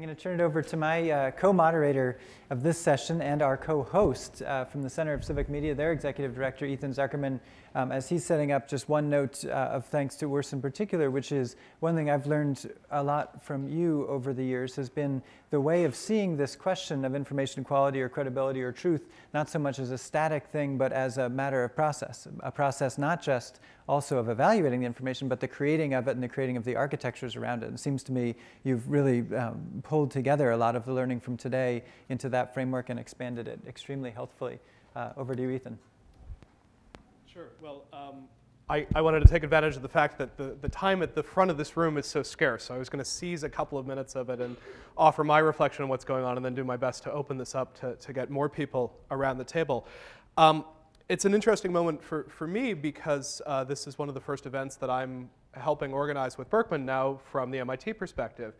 I'm going to turn it over to my uh, co-moderator of this session and our co-host uh, from the Center of Civic Media, their executive director, Ethan Zuckerman, um, as he's setting up just one note uh, of thanks to Urs in particular, which is one thing I've learned a lot from you over the years has been the way of seeing this question of information quality or credibility or truth, not so much as a static thing, but as a matter of process, a process not just also of evaluating the information, but the creating of it and the creating of the architectures around it. It seems to me you've really um, pulled together a lot of the learning from today into that framework and expanded it extremely healthfully. Uh, over to you, Ethan. Sure. Well, um, I, I, wanted to take advantage of the fact that the, the time at the front of this room is so scarce. So I was going to seize a couple of minutes of it and offer my reflection on what's going on and then do my best to open this up to, to get more people around the table. Um, it's an interesting moment for, for me because uh, this is one of the first events that I'm helping organize with Berkman now from the MIT perspective.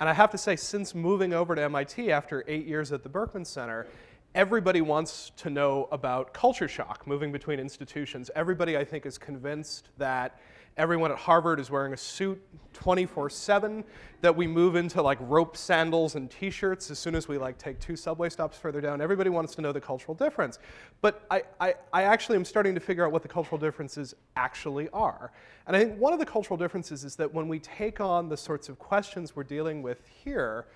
And I have to say, since moving over to MIT after eight years at the Berkman Center, everybody wants to know about culture shock, moving between institutions. Everybody, I think, is convinced that everyone at Harvard is wearing a suit 24 7, that we move into like rope sandals and t-shirts as soon as we like take two subway stops further down. Everybody wants to know the cultural difference. But I, I, I actually am starting to figure out what the cultural differences actually are. And I think one of the cultural differences is that when we take on the sorts of questions we're dealing with here,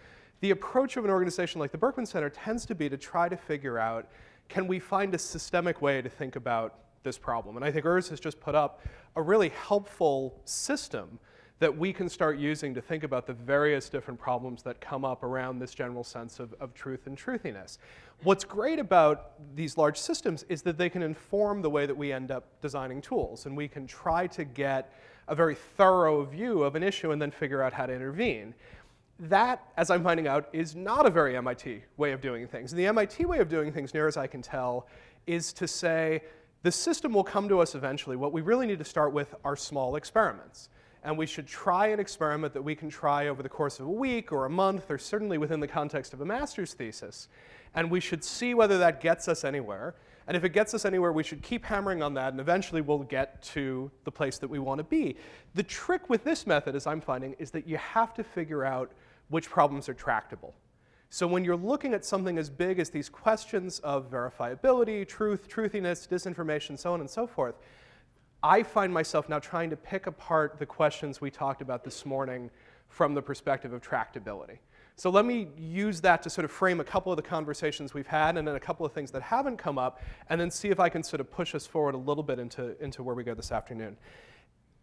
the approach of an organization like the Berkman Center tends to be to try to figure out, can we find a systemic way to think about this problem? And I think Urs has just put up a really helpful system that we can start using to think about the various different problems that come up around this general sense of, of truth and truthiness. What's great about these large systems is that they can inform the way that we end up designing tools, and we can try to get a very thorough view of an issue and then figure out how to intervene that, as I'm finding out, is not a very MIT way of doing things. And the MIT way of doing things, near as I can tell, is to say the system will come to us eventually. What we really need to start with are small experiments. And we should try an experiment that we can try over the course of a week or a month, or certainly within the context of a master's thesis. And we should see whether that gets us anywhere. And if it gets us anywhere, we should keep hammering on that, and eventually we'll get to the place that we want to be. The trick with this method, as I'm finding, is that you have to figure out which problems are tractable. So when you're looking at something as big as these questions of verifiability, truth, truthiness, disinformation, so on and so forth, I find myself now trying to pick apart the questions we talked about this morning from the perspective of tractability. So let me use that to sort of frame a couple of the conversations we've had and then a couple of things that haven't come up, and then see if I can sort of push us forward a little bit into, into where we go this afternoon.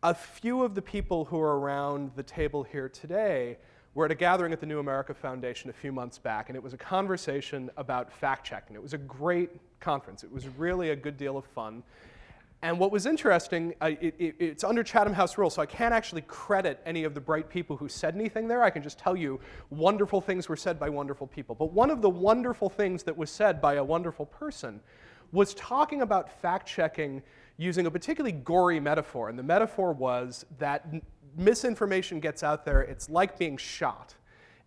A few of the people who are around the table here today were at a gathering at the New America Foundation a few months back, and it was a conversation about fact checking. It was a great conference. It was really a good deal of fun. And what was interesting, uh, it, it, it's under Chatham House rules, so I can't actually credit any of the bright people who said anything there. I can just tell you wonderful things were said by wonderful people. But one of the wonderful things that was said by a wonderful person was talking about fact checking using a particularly gory metaphor. And the metaphor was that misinformation gets out there, it's like being shot.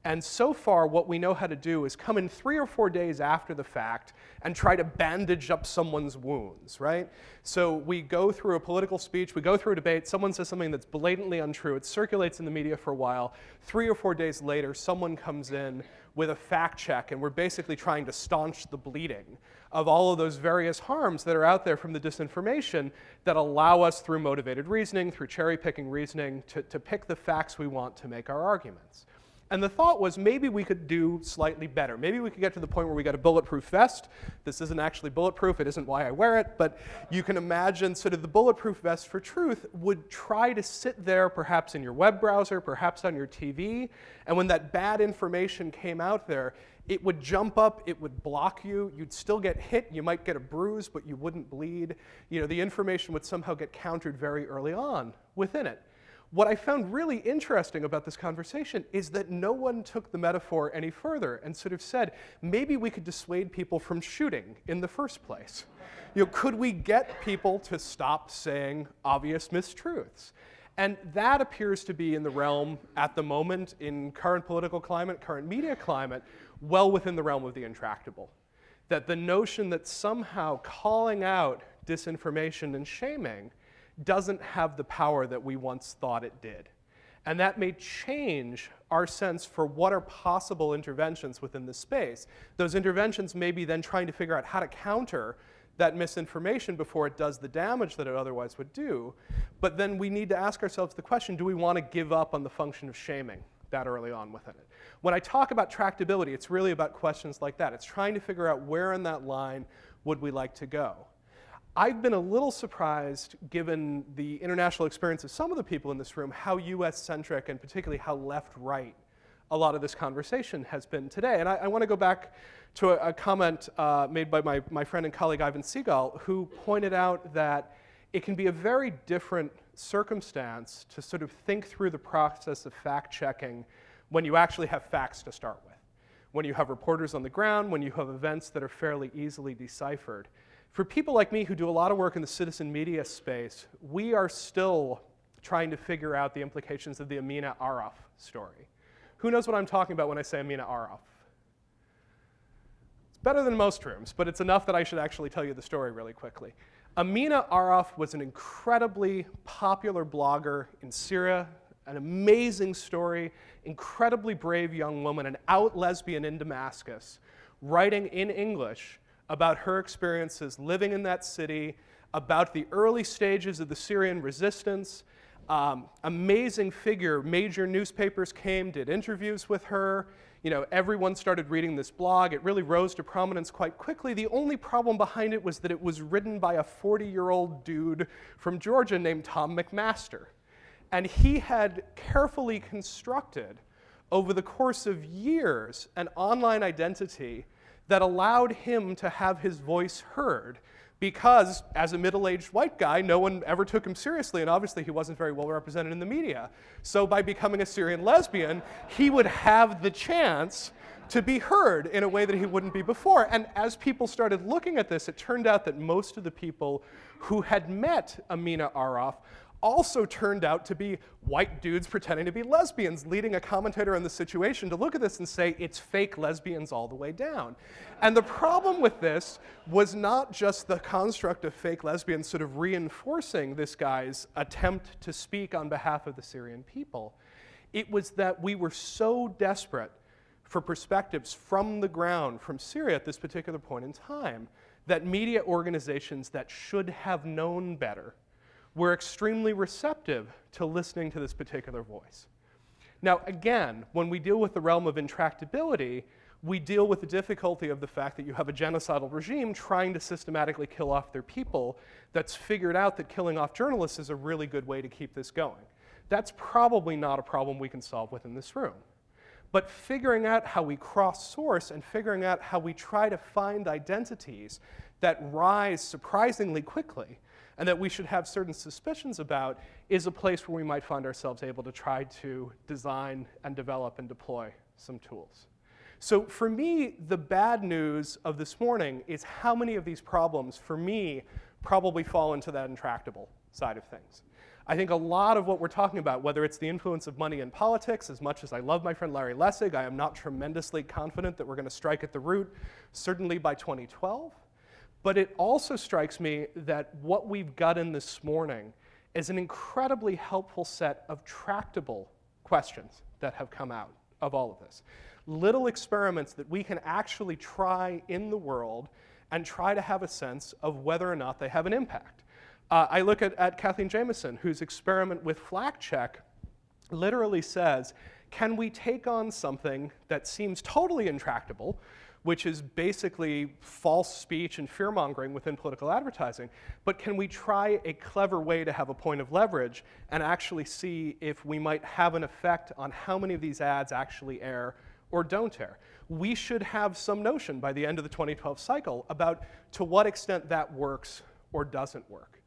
And so far, what we know how to do is come in three or four days after the fact and try to bandage up someone's wounds, right? So we go through a political speech, we go through a debate, someone says something that's blatantly untrue, it circulates in the media for a while. Three or four days later, someone comes in with a fact check, and we're basically trying to staunch the bleeding of all of those various harms that are out there from the disinformation that allow us, through motivated reasoning, through cherry picking reasoning, to, to pick the facts we want to make our arguments. And the thought was maybe we could do slightly better. Maybe we could get to the point where we got a bulletproof vest. This isn't actually bulletproof, it isn't why I wear it, but you can imagine sort of the bulletproof vest for truth would try to sit there perhaps in your web browser, perhaps on your TV, and when that bad information came out there, it would jump up, it would block you, you'd still get hit, you might get a bruise, but you wouldn't bleed. You know, the information would somehow get countered very early on within it. What I found really interesting about this conversation is that no one took the metaphor any further and sort of said, maybe we could dissuade people from shooting in the first place. You know, could we get people to stop saying obvious mistruths? And that appears to be in the realm at the moment in current political climate, current media climate, well within the realm of the intractable. That the notion that somehow calling out disinformation and shaming doesn't have the power that we once thought it did. And that may change our sense for what are possible interventions within the space. Those interventions may be then trying to figure out how to counter that misinformation before it does the damage that it otherwise would do. But then we need to ask ourselves the question do we want to give up on the function of shaming that early on within it? When I talk about tractability, it's really about questions like that. It's trying to figure out where in that line would we like to go. I've been a little surprised, given the international experience of some of the people in this room, how US centric and particularly how left right a lot of this conversation has been today. And I, I want to go back to a, a comment uh, made by my, my friend and colleague Ivan Sigal, who pointed out that it can be a very different circumstance to sort of think through the process of fact checking when you actually have facts to start with, when you have reporters on the ground, when you have events that are fairly easily deciphered. For people like me who do a lot of work in the citizen media space, we are still trying to figure out the implications of the Amina Arraf story. Who knows what I'm talking about when I say Amina Arraf? It's better than most rooms, but it's enough that I should actually tell you the story really quickly. Amina Arraf was an incredibly popular blogger in Syria, an amazing story, incredibly brave young woman, an out lesbian in Damascus, writing in English about her experiences living in that city, about the early stages of the Syrian resistance, um, amazing figure. Major newspapers came, did interviews with her. You know, everyone started reading this blog. It really rose to prominence quite quickly. The only problem behind it was that it was written by a 40 year old dude from Georgia named Tom MacMaster. And he had carefully constructed, over the course of years, an online identity that allowed him to have his voice heard because as a middle-aged white guy, no one ever took him seriously, and obviously he wasn't very well represented in the media. So by becoming a Syrian lesbian, he would have the chance to be heard in a way that he wouldn't be before. And as people started looking at this, it turned out that most of the people who had met Amina Arraf also turned out to be white dudes pretending to be lesbians, leading a commentator on the situation to look at this and say, it's fake lesbians all the way down. And the problem with this was not just the construct of fake lesbians sort of reinforcing this guy's attempt to speak on behalf of the Syrian people. It was that we were so desperate for perspectives from the ground, from Syria at this particular point in time, that media organizations that should have known better were extremely receptive to listening to this particular voice. Now, again, when we deal with the realm of intractability, we deal with the difficulty of the fact that you have a genocidal regime trying to systematically kill off their people that's figured out that killing off journalists is a really good way to keep this going. That's probably not a problem we can solve within this room. But figuring out how we cross source and figuring out how we try to find identities that rise surprisingly quickly and that we should have certain suspicions about is a place where we might find ourselves able to try to design and develop and deploy some tools. So for me, the bad news of this morning is how many of these problems, for me, probably fall into that intractable side of things. I think a lot of what we're talking about, whether it's the influence of money in politics, as much as I love my friend Larry Lessig, I am not tremendously confident that we're going to strike at the root, certainly by 2012. But it also strikes me that what we've gotten this morning is an incredibly helpful set of tractable questions that have come out of all of this. Little experiments that we can actually try in the world and try to have a sense of whether or not they have an impact. Uh, I look at, at Kathleen Jamieson, whose experiment with FlackCheck literally says, can we take on something that seems totally intractable, which is basically false speech and fear mongering within political advertising. But can we try a clever way to have a point of leverage and actually see if we might have an effect on how many of these ads actually air or don't air? We should have some notion by the end of the 2012 cycle about to what extent that works or doesn't work.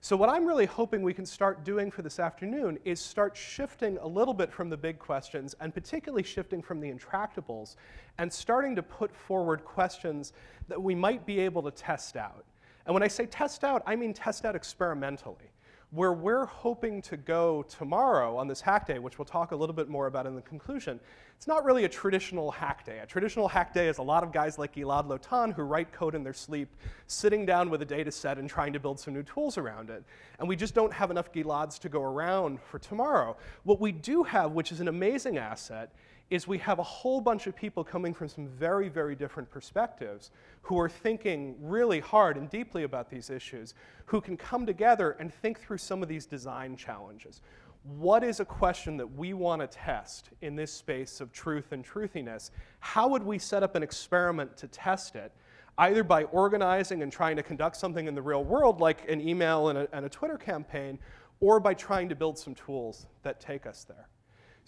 So what I'm really hoping we can start doing for this afternoon is start shifting a little bit from the big questions and particularly shifting from the intractables and starting to put forward questions that we might be able to test out. And when I say test out, I mean test out experimentally. Where we're hoping to go tomorrow on this hack day, which we'll talk a little bit more about in the conclusion, it's not really a traditional hack day. A traditional hack day is a lot of guys like Gilad Lotan who write code in their sleep, sitting down with a data set and trying to build some new tools around it. And we just don't have enough Gilads to go around for tomorrow. What we do have, which is an amazing asset, is we have a whole bunch of people coming from some very, very different perspectives who are thinking really hard and deeply about these issues, who can come together and think through some of these design challenges. What is a question that we want to test in this space of truth and truthiness? How would we set up an experiment to test it? Either by organizing and trying to conduct something in the real world, like an email and a, and a Twitter campaign, or by trying to build some tools that take us there.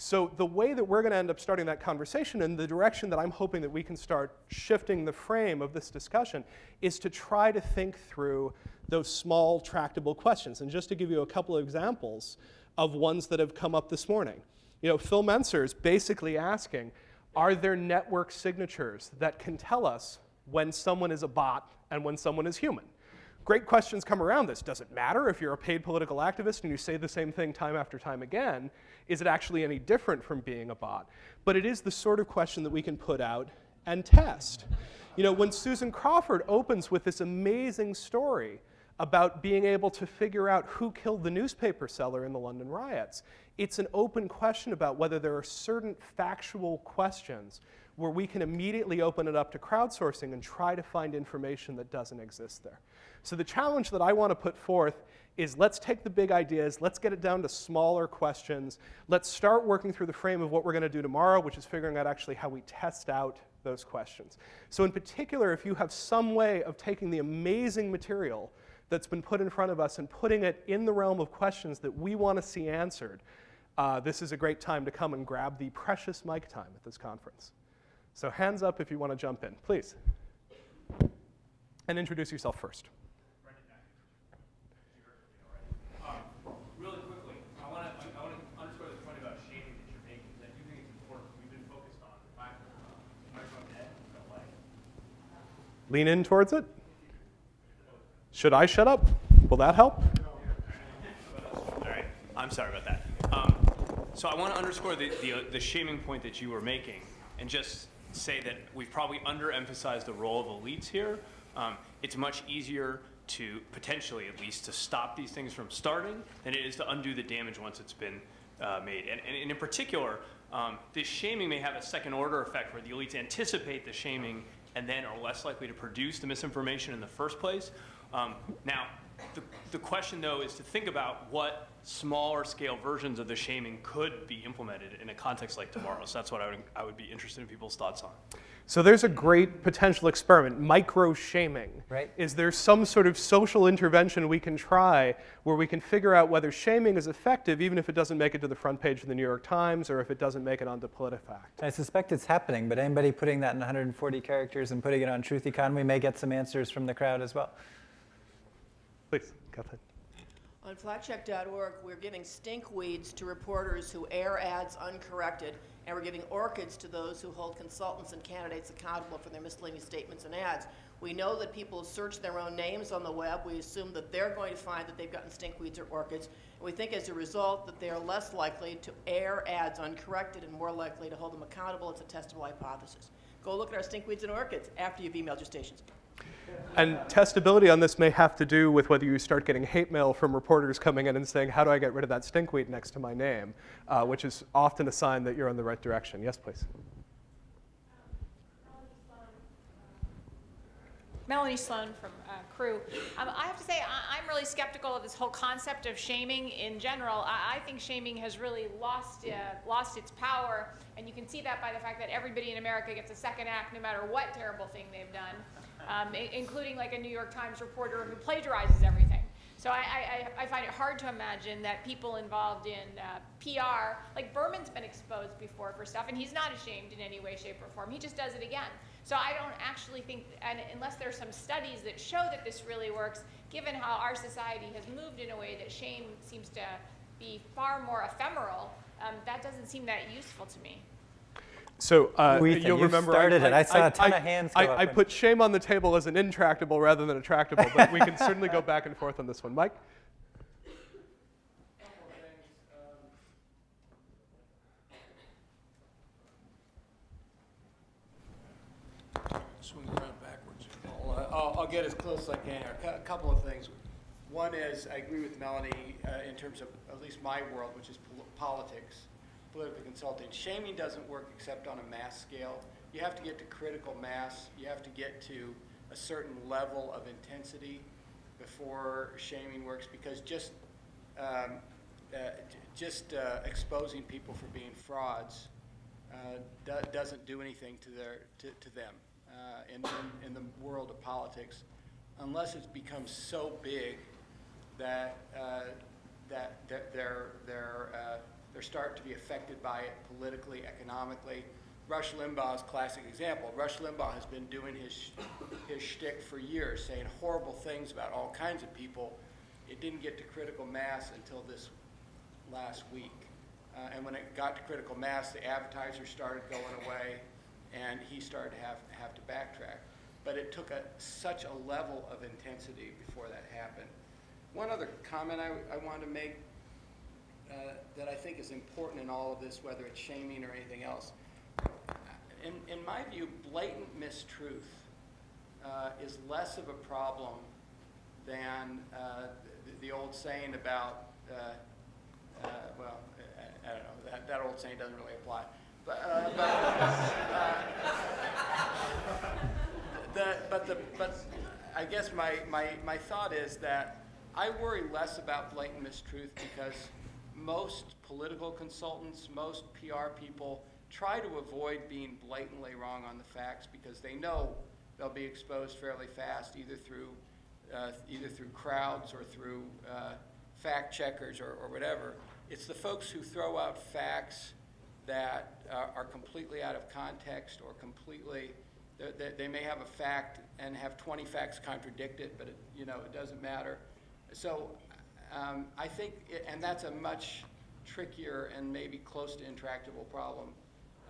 So the way that we're going to end up starting that conversation and the direction that I'm hoping that we can start shifting the frame of this discussion is to try to think through those small tractable questions. And just to give you a couple of examples of ones that have come up this morning. You know, Fil Menczer is basically asking, are there network signatures that can tell us when someone is a bot and when someone is human? Great questions come around this. Does it matter if you're a paid political activist and you say the same thing time after time again? Is it actually any different from being a bot? But it is the sort of question that we can put out and test. You know, when Susan Crawford opens with this amazing story about being able to figure out who killed the newspaper seller in the London riots, it's an open question about whether there are certain factual questions where we can immediately open it up to crowdsourcing and try to find information that doesn't exist there. So the challenge that I want to put forth is let's take the big ideas, let's get it down to smaller questions, let's start working through the frame of what we're going to do tomorrow, which is figuring out actually how we test out those questions. So in particular, if you have some way of taking the amazing material that's been put in front of us and putting it in the realm of questions that we want to see answered, uh, this is a great time to come and grab the precious mic time at this conference. So hands up if you want to jump in, please. And introduce yourself first. Lean in towards it? Should I shut up? Will that help? All right, I'm sorry about that. Um, so I want to underscore the, the, uh, the, shaming point that you were making and just say that we've probably underemphasized the role of elites here. Um, it's much easier to, potentially at least, to stop these things from starting than it is to undo the damage once it's been uh, made. And, and, in particular, um, this shaming may have a second order effect where the elites anticipate the shaming and then are less likely to produce the misinformation in the first place. Um, now, the, the question though is to think about what smaller scale versions of the shaming could be implemented in a context like tomorrow. So that's what I would, I would be interested in people's thoughts on. So there's a great potential experiment, micro shaming. Right. Is there some sort of social intervention we can try where we can figure out whether shaming is effective even if it doesn't make it to the front page of the New York Times or if it doesn't make it onto PolitiFact? I suspect it's happening, but anybody putting that in 140 characters and putting it on Truth Economy may get some answers from the crowd as well. Please. On flackcheck.org, we're giving stinkweeds to reporters who air ads uncorrected and we're giving orchids to those who hold consultants and candidates accountable for their misleading statements and ads. We know that people search their own names on the web. We assume that they're going to find that they've gotten stinkweeds or orchids. And we think as a result that they are less likely to air ads uncorrected and more likely to hold them accountable. It's a testable hypothesis. Go look at our stinkweeds and orchids after you've emailed your stations. And testability on this may have to do with whether you start getting hate mail from reporters coming in and saying, how do I get rid of that stinkweed next to my name, uh, which is often a sign that you're in the right direction. Yes, please. Melanie Sloan from uh, CREW. Um, I have to say, I, am really skeptical of this whole concept of shaming in general. I, I think shaming has really lost uh, lost its power, and you can see that by the fact that everybody in America gets a second act no matter what terrible thing they've done um, including like a New York Times reporter who plagiarizes everything. So I, I, I, find it hard to imagine that people involved in uh, PR, like Berman's been exposed before for stuff, and he's not ashamed in any way, shape, or form. He just does it again. So I don't actually think, and unless there's some studies that show that this really works, given how our society has moved in a way that shame seems to be far more ephemeral, um, that doesn't seem that useful to me. So uh, you'll remember started I, it. I, saw I, a ton I, of hands. I, I put shame on the table as an intractable rather than a tractable, but we can certainly go back and forth on this one, Mike. I'll, get as close as I can. A couple of things. One is I agree with Melanie uh, in terms of at least my world, which is politics political consulting. Shaming doesn't work except on a mass scale. You have to get to critical mass. You have to get to a certain level of intensity before shaming works, because just, um, uh, just uh, exposing people for being frauds uh, do- doesn't do anything to their, to, to them uh, in, in, in the world of politics, unless it's become so big that, uh, that that they're, they're, uh, they're starting to be affected by it politically, economically. Rush Limbaugh's classic example. Rush Limbaugh has been doing his, his shtick for years, saying horrible things about all kinds of people. It didn't get to critical mass until this last week. Uh, and when it got to critical mass, the advertisers started going away, and he started to have, have to backtrack. But it took a, such a level of intensity before that happened. One other comment I, I wanted to make uh, that I think is important in all of this, whether it's shaming or anything else. In, in my view, blatant mistruth uh, is less of a problem than uh, the, the old saying about, uh, uh, well, I, I don't know, that, that old saying doesn't really apply. But, uh, but, uh, the, but the, but I guess my, my, my thought is that I worry less about blatant mistruth because most political consultants, most PR people try to avoid being blatantly wrong on the facts because they know they'll be exposed fairly fast, either through, uh, either through crowds or through uh, fact checkers or, or whatever. It's the folks who throw out facts that uh, are completely out of context or completely, they- they, may have a fact and have 20 facts contradict it, but it, you know, it doesn't matter. So um, I think, and that's a much trickier and maybe close to intractable problem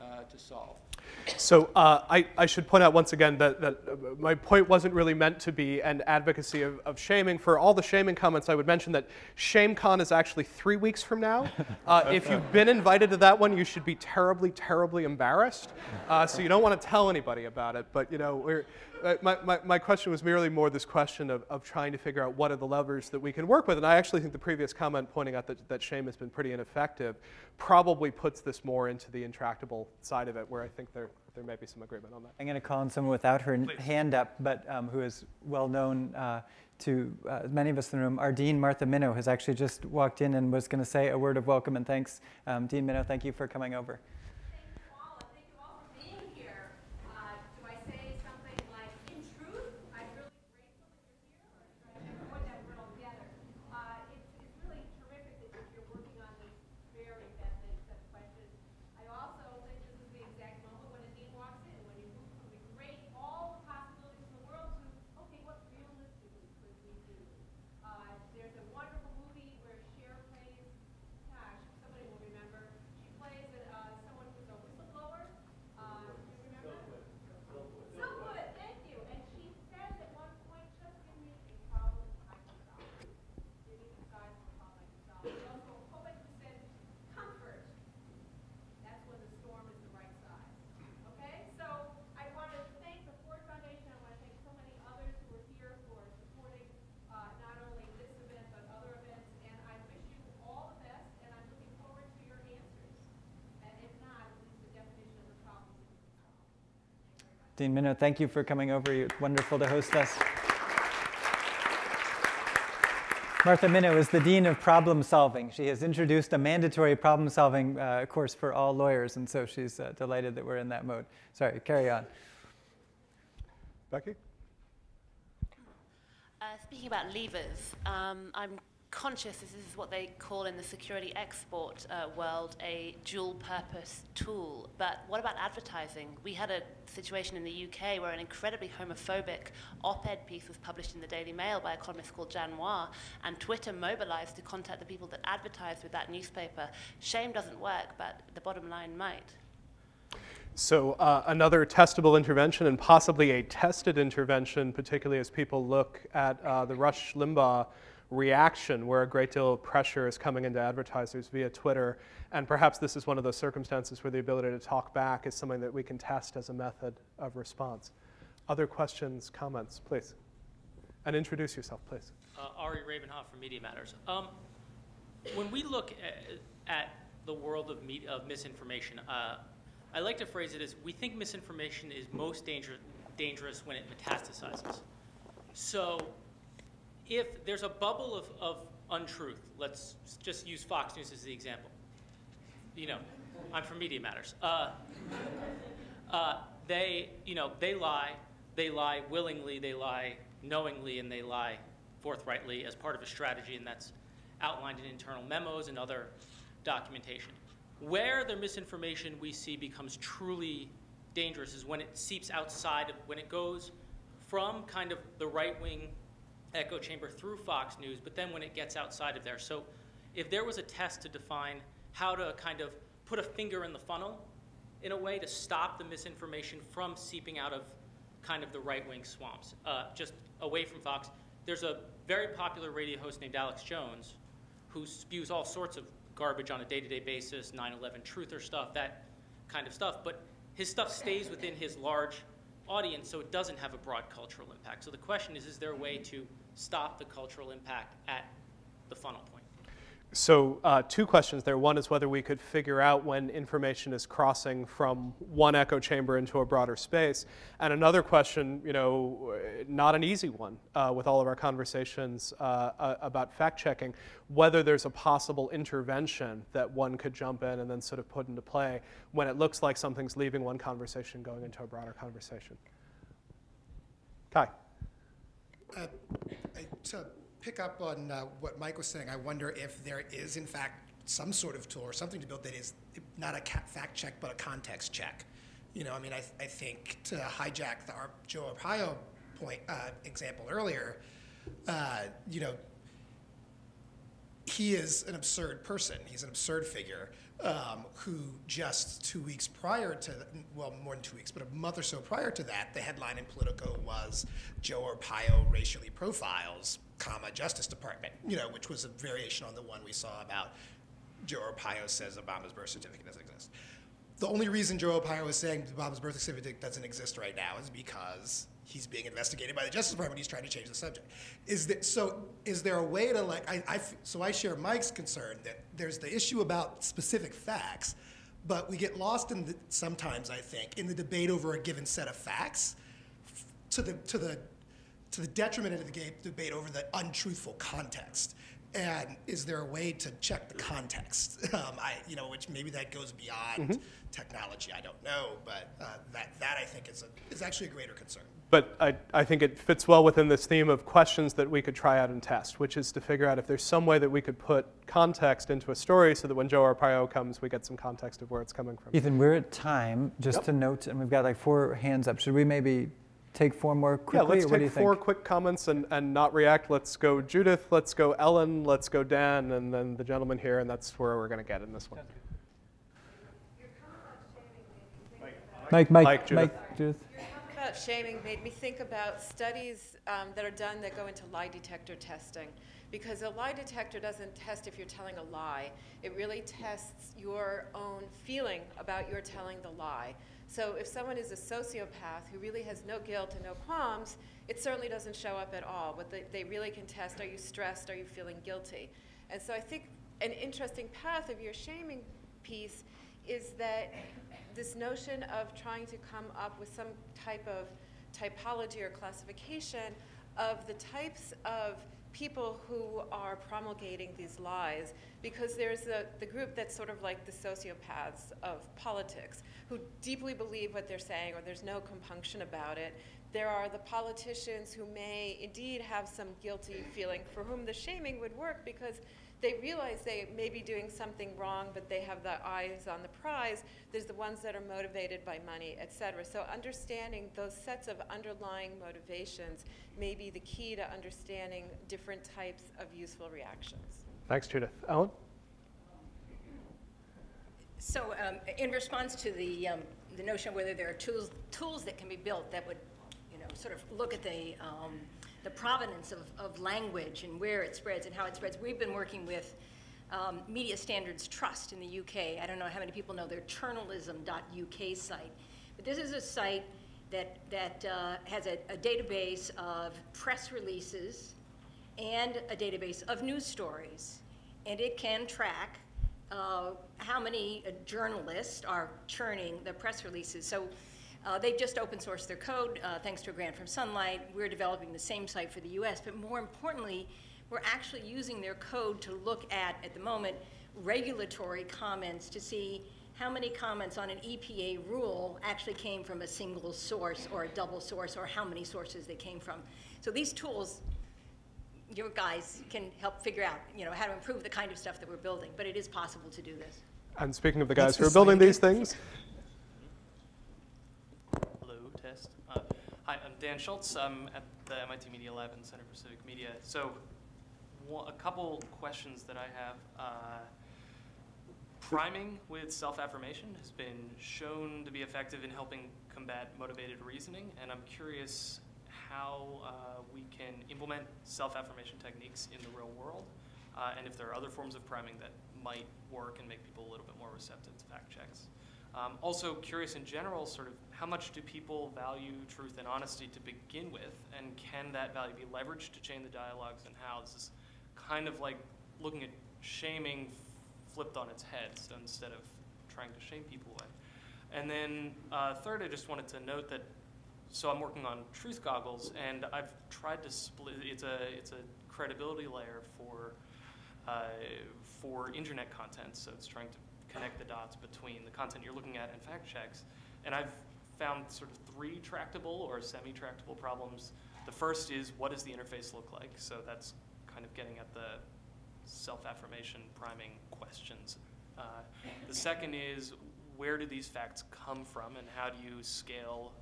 uh, to solve. So uh, I, I should point out once again that, that uh, my point wasn't really meant to be an advocacy of, of shaming. For all the shaming comments, I would mention that ShameCon is actually three weeks from now. Uh, if you've been invited to that one, you should be terribly, terribly embarrassed. Uh, so you don't want to tell anybody about it. But you know, uh, my, my, my question was merely more this question of, of trying to figure out what are the levers that we can work with. And I actually think the previous comment pointing out that, that shame has been pretty ineffective probably puts this more into the intractable side of it, where I think there, there may be some agreement on that. I'm going to call on someone without her n- hand up, but um, who is well known uh, to uh, many of us in the room. Our Dean, Martha Minow, has actually just walked in and was going to say a word of welcome and thanks. Um, Dean Minow, thank you for coming over. Thank you all, and thank you all for being here. Uh, Do I say something like, in truth, I'm really grateful that you're here, or should I avoid that word altogether? Uh, It's it's really terrific that you're working on this very fascinating set of questions. I also think this is the exact moment when a dean walks in, when you move from the great, all the possibilities in the world to, okay, what realistically could we do? Uh, There's a wonderful movie where Cher plays gosh, somebody will remember. She plays uh, someone who's a whistleblower. Uh, do you remember? Silkwood, thank you. And she says at one point, just give me a problem I can solve. Give me the size of a problem I can solve. There's also a poet who said, comfort. That's when the storm is the right size. Okay? So I want to thank the Ford Foundation. I want to thank so many others who are here for supporting uh, not only this event but other events. And I wish you all the best, and I'm looking forward to your answers. And if not, at least the definition of the problems that you can solve. Dean Minow, thank you for coming over. It's wonderful to host us. Martha Minow is the Dean of Problem Solving. She has introduced a mandatory problem solving uh, course for all lawyers, and so she's uh, delighted that we're in that mode. Sorry, carry on. Becky? Uh, speaking about levers, um, I'm conscious this is what they call in the security export uh, world a dual purpose tool. But what about advertising? We had a situation in the UK where an incredibly homophobic op ed piece was published in the Daily Mail by a columnist called Jan Moir, and Twitter mobilized to contact the people that advertised with that newspaper. Shame doesn't work, but the bottom line might. So uh, another testable intervention and possibly a tested intervention, particularly as people look at uh, the Rush Limbaugh reaction, where a great deal of pressure is coming into advertisers via Twitter. And perhaps this is one of those circumstances where the ability to talk back is something that we can test as a method of response. Other questions, comments, please? And introduce yourself, please. Uh, Ari Rabin-Havt from Media Matters. Um, when we look at, the world of, me, of misinformation, uh, I like to phrase it as we think misinformation is most danger, dangerous when it metastasizes. So if there's a bubble of, of untruth, let's just use Fox News as the example. You know, I'm from Media Matters. Uh, uh, they, you know, they lie. They lie willingly. They lie knowingly, and they lie forthrightly as part of a strategy, and that's outlined in internal memos and other documentation. Where the misinformation we see becomes truly dangerous is when it seeps outside of, when it goes from kind of the right wing echo chamber through Fox News, but then when it gets outside of there. So if there was a test to define how to kind of put a finger in the funnel in a way to stop the misinformation from seeping out of kind of the right wing swamps, uh, just away from Fox, there's a very popular radio host named Alex Jones who spews all sorts of garbage on a day to day basis 9 11 truther stuff, that kind of stuff. But his stuff stays within his large audience, so it doesn't have a broad cultural impact. So the question is is there a way to stop the cultural impact at the funnel? So, uh, two questions there. One is whether we could figure out when information is crossing from one echo chamber into a broader space. And another question, you know, not an easy one uh, with all of our conversations uh, uh about fact checking, whether there's a possible intervention that one could jump in and then sort of put into play when it looks like something's leaving one conversation going into a broader conversation. Kai. Uh, so pick up on uh, what Mike was saying. I wonder if there is, in fact, some sort of tool or something to build that is not a fact check, but a context check. You know, I mean, I, I think to hijack the Ar- Joe Arpaio point uh, example earlier, uh, you know, he is an absurd person. He's an absurd figure um, who just two weeks prior to, well, more than two weeks, but a month or so prior to that, the headline in Politico was Joe Arpaio racially profiles, comma, Justice Department, you know, which was a variation on the one we saw about Joe Arpaio says Obama's birth certificate doesn't exist. The only reason Joe Arpaio is saying Obama's birth certificate doesn't exist right now is because he's being investigated by the Justice Department. He's trying to change the subject. Is that so? Is there a way to like? I, I so I share Mike's concern that there's the issue about specific facts, but we get lost in the, sometimes I think in the debate over a given set of facts, to the to the to the detriment of the debate over the untruthful context. And is there a way to check the context? Um, I, you know, which maybe that goes beyond mm-hmm. technology. I don't know, but uh, that that I think is a, is actually a greater concern but I, I think it fits well within this theme of questions that we could try out and test, which is to figure out if there's some way that we could put context into a story so that when Joe Arpaio comes, we get some context of where it's coming from. Ethan, we're at time, just yep. to note, and we've got like four hands up. Should we maybe take four more quickly? Yeah, let's take four think? quick comments and, and not react. Let's go Judith, let's go Ellen, let's go Dan, and then the gentleman here, and that's where we're going to get in this one. Mike, Mike, Mike, Judith. Mike, Judith about shaming made me think about studies um, that are done that go into lie detector testing. Because a lie detector doesn't test if you're telling a lie, it really tests your own feeling about your telling the lie. So if someone is a sociopath who really has no guilt and no qualms, it certainly doesn't show up at all. But they, they really can test are you stressed, are you feeling guilty? And so I think an interesting path of your shaming piece is that this notion of trying to come up with some type of typology or classification of the types of people who are promulgating these lies because there's a, the group that's sort of like the sociopaths of politics who deeply believe what they're saying or there's no compunction about it. There are the politicians who may indeed have some guilty feeling for whom the shaming would work because they realize they may be doing something wrong, but they have the eyes on the prize. There's the ones that are motivated by money, et cetera. So understanding those sets of underlying motivations may be the key to understanding different types of useful reactions. Thanks, Judith. Ellen? So um, in response to the, um, the notion of whether there are tools, tools that can be built that would, you know, sort of look at the um, the provenance of, of language and where it spreads and how it spreads. We've been working with um, Media Standards Trust in the UK. I don't know how many people know their churnalism.uk site. But this is a site that, that uh, has a, a database of press releases and a database of news stories. And it can track uh, how many uh, journalists are churning the press releases. So uh, they've just open sourced their code uh, thanks to a grant from Sunlight. We're developing the same site for the US, but more importantly, we're actually using their code to look at, at the moment, regulatory comments to see how many comments on an EPA rule actually came from a single source or a double source or how many sources they came from. So these tools, your guys can help figure out, you know, how to improve the kind of stuff that we're building, but it is possible to do this. And speaking of the guys That's who are building these things, Hello, test. Uh, hi, I'm Dan Schultz. I'm at the MIT Media Lab and Center for Civic Media. So, a couple questions that I have. Uh, priming with self-affirmation has been shown to be effective in helping combat motivated reasoning, and I'm curious how uh, we can implement self-affirmation techniques in the real world, uh, and if there are other forms of priming that might work and make people a little bit more receptive to fact checks. Um, also curious in general, sort of how much do people value truth and honesty to begin with, and can that value be leveraged to change the dialogues and how this is kind of like looking at shaming flipped on its head, so instead of trying to shame people away. And then uh, third, I just wanted to note that, so I'm working on truth goggles, and I've tried to split, it's a, it's a credibility layer for, uh, for internet content, so it's trying to connect the dots between the content you're looking at and fact checks. And I've found sort of three tractable or semi-tractable problems. The first is, what does the interface look like? So that's kind of getting at the self-affirmation priming questions. Uh, the second is where do these facts come from and how do you scale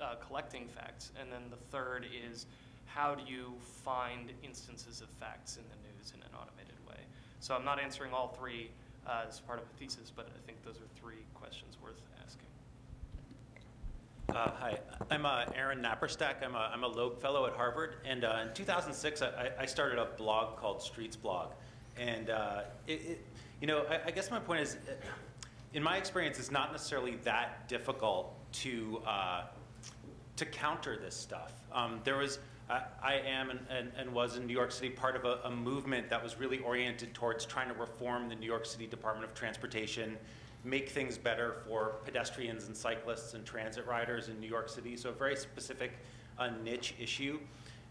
uh, collecting facts? And then the third is how do you find instances of facts in the news in an automated way? So I'm not answering all three uh, as part of a thesis, but I think those are three questions worth asking. Uh, hi, I'm uh, Aaron Naparstek. I'm a, I'm a Loeb Fellow at Harvard. And uh, in 2006, I, I started a blog called Streetsblog. And, uh, it, it, you know, I, I, guess my point is, uh, in my experience, it's not necessarily that difficult to, uh, to counter this stuff. Um, there was, I am and, and, and, was in New York City part of a, a movement that was really oriented towards trying to reform the New York City Department of Transportation make things better for pedestrians and cyclists and transit riders in New York City. So a very specific uh, niche issue.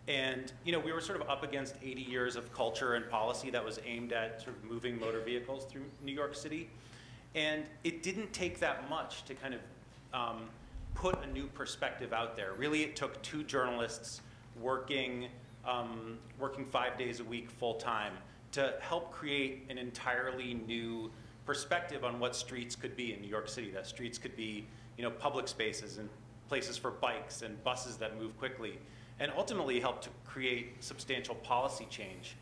And you know, we were sort of up against 80 years of culture and policy that was aimed at sort of moving motor vehicles through New York City. And it didn't take that much to kind of um, put a new perspective out there. Really, it took two journalists working, um, working five days a week full time to help create an entirely new perspective on what streets could be in New York City. That streets could be, you know, public spaces and places for bikes and buses that move quickly, and ultimately help to create substantial policy change.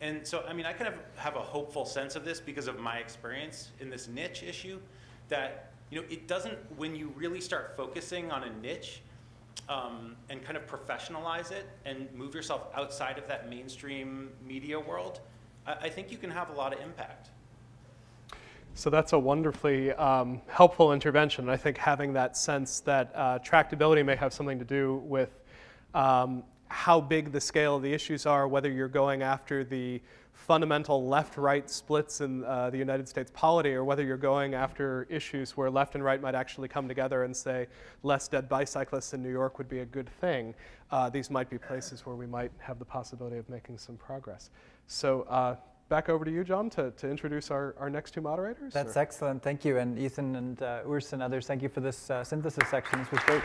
And so, I mean, I kind of have a hopeful sense of this because of my experience in this niche issue, that, you know, it doesn't, when you really start focusing on a niche, um, and kind of professionalize it and move yourself outside of that mainstream media world, I, I think you can have a lot of impact. So that's a wonderfully um, helpful intervention. I think having that sense that uh, tractability may have something to do with um, how big the scale of the issues are, whether you're going after the fundamental left-right splits in uh, the United States polity, or whether you're going after issues where left and right might actually come together and say less dead bicyclists in New York would be a good thing. Uh, these might be places where we might have the possibility of making some progress. So uh, back over to you, John, to, to introduce our, our next two moderators. That's or? excellent. Thank you. And Ethan and uh, Urs and others, thank you for this uh, synthesis section. This was great.